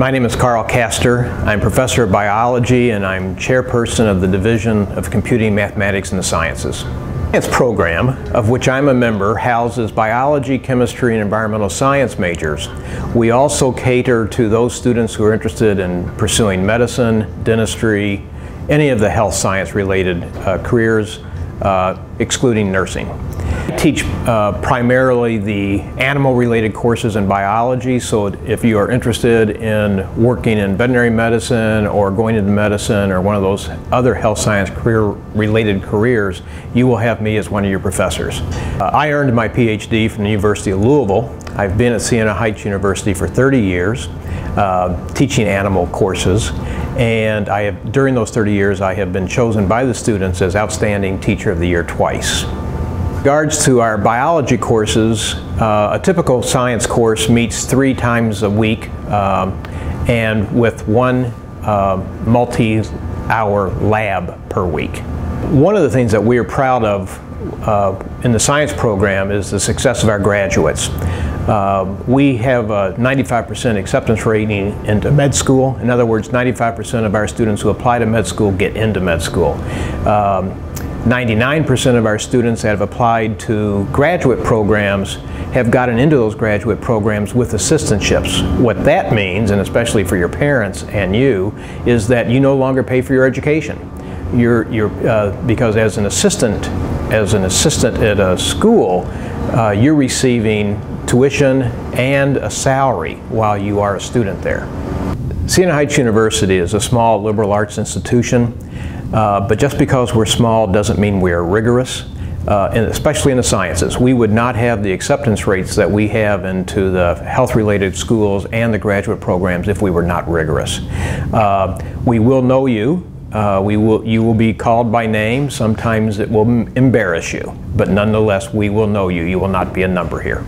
My name is Carl Kaster. I'm professor of biology and I'm chairperson of the Division of Computing, Mathematics, and the Sciences. Science program, of which I'm a member, houses biology, chemistry, and environmental science majors. We also cater to those students who are interested in pursuing medicine, dentistry, any of the health science related uh, careers, uh, excluding nursing. I teach uh, primarily the animal related courses in biology, so if you are interested in working in veterinary medicine or going into medicine or one of those other health science career related careers, you will have me as one of your professors. Uh, I earned my PhD from the University of Louisville. I've been at Siena Heights University for 30 years, uh, teaching animal courses, and I have, during those 30 years I have been chosen by the students as Outstanding Teacher of the Year twice regards to our biology courses, uh, a typical science course meets three times a week um, and with one uh, multi-hour lab per week. One of the things that we are proud of uh, in the science program is the success of our graduates. Uh, we have a 95% acceptance rating into med school. In other words, 95% of our students who apply to med school get into med school. Um, 99% of our students that have applied to graduate programs have gotten into those graduate programs with assistantships. What that means, and especially for your parents and you, is that you no longer pay for your education. You're, you're, uh, because as an assistant, as an assistant at a school, uh, you're receiving tuition and a salary while you are a student there. Siena Heights University is a small liberal arts institution. Uh, but just because we're small doesn't mean we are rigorous, uh, and especially in the sciences. We would not have the acceptance rates that we have into the health-related schools and the graduate programs if we were not rigorous. Uh, we will know you. Uh, we will, you will be called by name. Sometimes it will embarrass you, but nonetheless, we will know you. You will not be a number here.